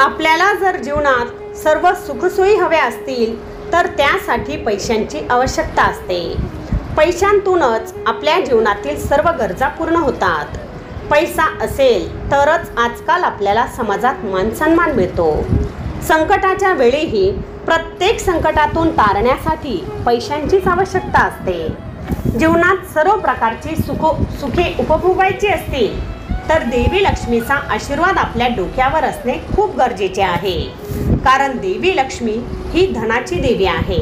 आपल्याला जर जीवनात सर्व सुखसोयी हव्या असतील तर त्यासाठी पैशांची आवश्यकता असते. पैशांतूनच आपल्या जीवनातील सर्व गरजा पूर्ण होतात. पैसा असेल तरच आजकाल आपल्याला समाजात मानसन्मान मिळतो. संकटाच्या वेळीही प्रत्येक संकटातून तारण्यासाठी पैशांचीच आवश्यकता असते. जीवनात सर्व प्रकारची सुख सुखे उपभोगायची असतील तर देवी लक्ष्मीचा आशीर्वाद आपल्या डोक्यावर असणे खूप गरजेचे आहे. कारण देवी लक्ष्मी ही धनाची देवी आहे.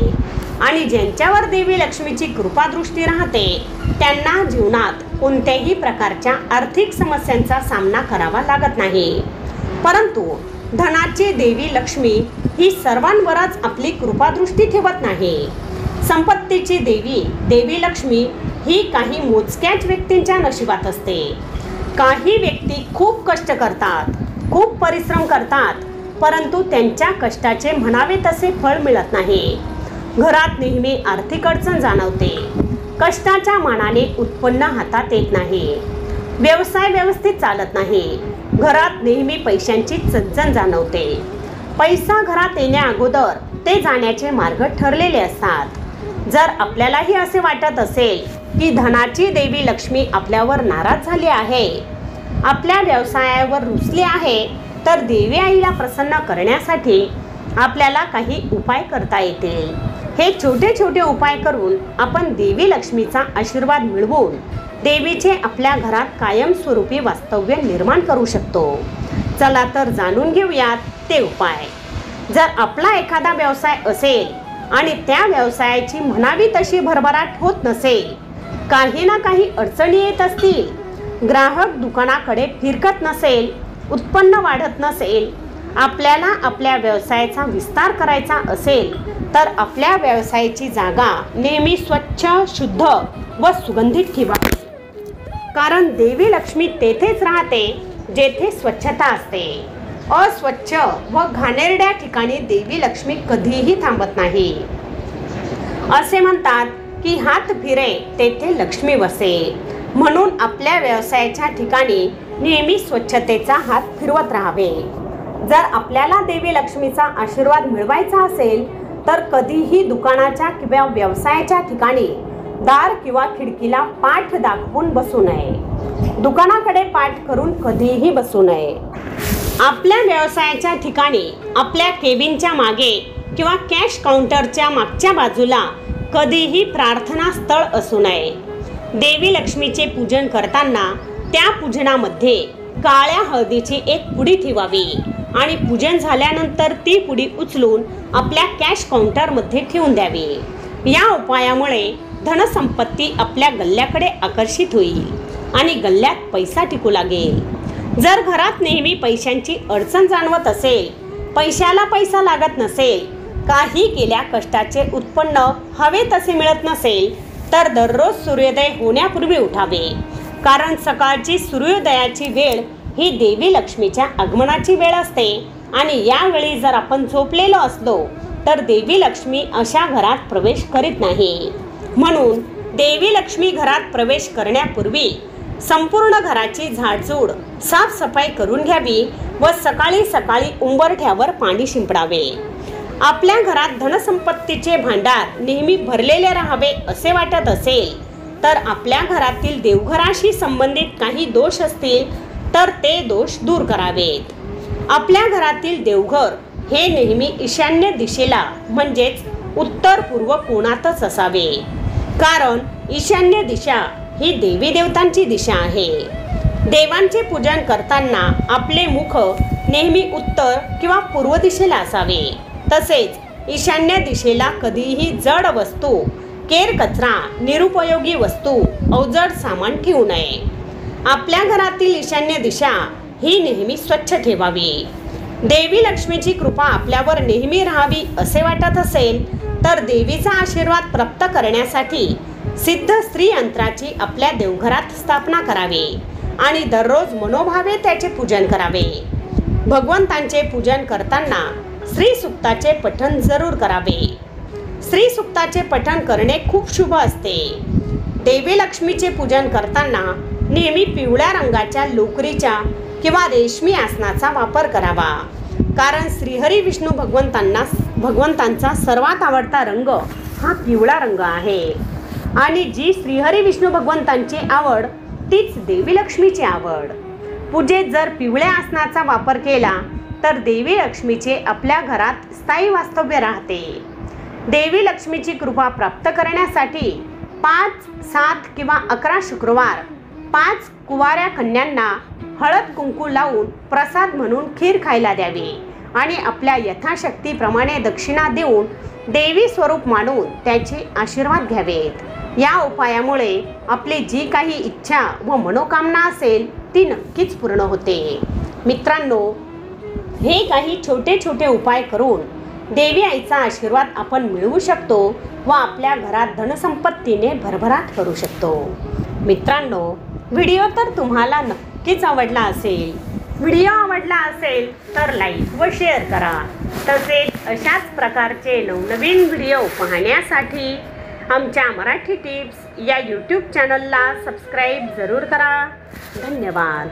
आणि ज्यांच्यावर देवी लक्ष्मीची कृपादृष्टी राहते त्यांना जीवनात कोणत्याही प्रकारच्या आर्थिक समस्यांचा सामना करावा लागत नाही. परंतु धनाची देवी लक्ष्मी ही सर्वांवरच आपली कृपादृष्टी ठेवत नाही. संपत्तीची देवी देवी लक्ष्मी ही काही मोजक्याच व्यक्तींच्या नशिबात असते. काही व्यक्ती खूप कष्ट करतात खूप परिश्रम करतात परंतु त्यांच्या कष्टाचे म्हणावे तसे फळ मिळत नाही. घरात नेहमी आर्थिक अडचण जाणवते. कष्टाच्या मानाने उत्पन्न हातात येत नाही. व्यवसाय व्यवस्थित चालत नाही. घरात नेहमी पैशांची चणचण जाणवते. पैसा घरात येण्या अगोदर ते जाण्याचे मार्ग ठरलेले असतात. जर आपल्यालाही असे वाटत असेल की धनाची देवी लक्ष्मी आपल्यावर नाराज झाली आहे. आपल्या व्यवसायावर रुचली आहे. तर देवी आईला प्रसन्न करण्यासाठी आपल्याला काही उपाय करता येतील. हे छोटे छोटे उपाय करून आपण देवी लक्ष्मीचा आशीर्वाद मिळवून देवीचे आपल्या घरात कायमस्वरूपी वास्तव्य निर्माण करू शकतो. चला तर जाणून घेऊयात ते उपाय. जर आपला एखादा व्यवसाय असेल आणि त्या व्यवसायाची म्हणावी तशी भरभराट होत नसेल काही ना काही अडचणी येत असतील. ग्राहक दुकानाकडे फिरकत नसेल उत्पन्न वाढत नसेल आपल्याला आपल्या व्यवसायाचा विस्तार करायचा असेल तर आपल्या व्यवसायाची जागा नेहमी स्वच्छ शुद्ध व सुगंधित ठेवावी कारण देवी लक्ष्मी तेथेच राहते जेथे स्वच्छता असते. अस्वच्छ व घाणेरड्या ठिकाणी देवी लक्ष्मी कधीही थांबत नाही. असे म्हणतात की हात फिरे तेथे लक्ष्मी वसे म्हणून आपल्या व्यवसायाच्या ठिकाणी नेहमी स्वच्छतेचा हात फिरवत राहावे. जर आपल्याला देवी लक्ष्मीचा आशीर्वाद मिळवायचा असेल तर कधीही दुकानाच्या किंवा व्यवसायाच्या ठिकाणी दार किंवा खिडकीला पाठ दाखवून बसू नये. दुकानाकडे पाठ करून कधीही बसू नये. आपल्या व्यवसायाच्या ठिकाणी आपल्या केबिनच्या मागे किंवा कॅश काउंटरच्या मागच्या बाजूला कधीही प्रार्थना स्थळ असू नये. देवी लक्ष्मीचे पूजन करताना त्या पूजनामध्ये काळ्या हळदीची एक पुडी ठेवावी आणि पूजन झाल्यानंतर ती पुडी उचलून आपल्या कॅश काउंटरमध्ये ठेवून द्यावी. या उपायामुळे धनसंपत्ती आपल्या गल्ल्याकडे आकर्षित होईल आणि गल्ल्यात पैसा टिकू लागेल. जर घरात नेहमी पैशांची अडचण जाणवत असेल पैशाला पैसा लागत नसेल काही केल्या कष्टाचे उत्पन्न हवे तसे मिळत नसेल तर दररोज सूर्योदय होण्यापूर्वी उठावे. कारण सकाळची सूर्योदयाची वेळ ही देवी लक्ष्मीच्या आगमनाची वेळ असते. आणि यावेळी जर आपण झोपलेलो असलो तर देवी लक्ष्मी अशा घरात प्रवेश करीत नाही. म्हणून देवी लक्ष्मी घरात प्रवेश करण्यापूर्वी संपूर्ण घराची झाडझूड साफसफाई करून घ्यावी व सकाळी सकाळी उंबरठ्यावर पाणी शिंपडावे. आपल्या घरात धनसंपत्तीचे भांडार नेहमी भरलेले राहावे असे वाटत असेल तर आपल्या घरातील देवघराशी संबंधित काही दोष असतील तर ते दोष दूर करावेत. आपल्या घरातील देवघर हे नेहमी ईशान्य दिशेला म्हणजेच उत्तर पूर्व कोणातच असावे. कारण ईशान्य दिशा ही देवी देवतांची दिशा आहे. देवांचे पूजन करताना आपले मुख नेहमी उत्तर किंवा पूर्व दिशेला असावे. तसेच ईशान्य दिशेला कधीही जड वस्तू केर कचरा निरुपयोगी वस्तू अवजड सामान ठेवू नये. आपल्या घरातील ईशान्य दिशा ही नेहमी स्वच्छ ठेवावी. देवी लक्ष्मीची कृपा आपल्यावर नेहमी राहावी असे वाटत असेल तर देवीचा आशीर्वाद प्राप्त करण्यासाठी सिद्ध स्त्री यंत्राची आपल्या देवघरात स्थापना करावी आणि दररोज मनोभावे त्याचे पूजन करावे. भगवंतांचे पूजन करताना श्री सुक्ताचे पठण जरूर करावे. श्री सुक्ताचे पठण करणे खूप शुभ असते. देवी लक्ष्मीचे पूजन करताना नेहमी पिवळ्या रंगाच्या लोकरीच्या किंवा रेशमी आसनाचा वापर करावा. कारण श्रीहरी विष्णू भगवंतांना भगवंतांचा सर्वात आवडता रंग हा पिवळा रंग आहे. आणि जी श्रीहरी विष्णू भगवंतांची आवड तीच देवी लक्ष्मीची आवड. पूजेत जर पिवळ्या आसनाचा वापर केला तर देवी लक्ष्मीचे आपल्या घरात स्थायी वास्तव्य राहते. देवी लक्ष्मीची कृपा प्राप्त करण्यासाठी पाच सात किंवा अकरा शुक्रवार पाच कुवाऱ्या कन्यांना हळद कुंकू लावून प्रसाद म्हणून खीर खायला द्यावी आणि आपल्या यथाशक्तीप्रमाणे दक्षिणा देऊन देवी स्वरूप मानून त्याचे आशीर्वाद घ्यावेत. या उपायामुळे आपली जी काही इच्छा व मनोकामना असेल ती नक्कीच पूर्ण होते. मित्रांनो हे काही छोटे छोटे उपाय करून देवी आईचा आशीर्वाद आपण मिळवू शकतो व आपल्या घरात धनसंपत्तीने भरभराट करू शकतो. मित्रांनो व्हिडिओ तर तुम्हाला नक्कीच आवडला असेल. व्हिडिओ आवडला असेल तर लाईक व शेअर करा. तसेच अशाच प्रकारचे नवनवीन व्हिडिओ पाहण्यासाठी आमच्या मराठी टिप्स या यूट्यूब चॅनलला सबस्क्राईब जरूर करा. धन्यवाद.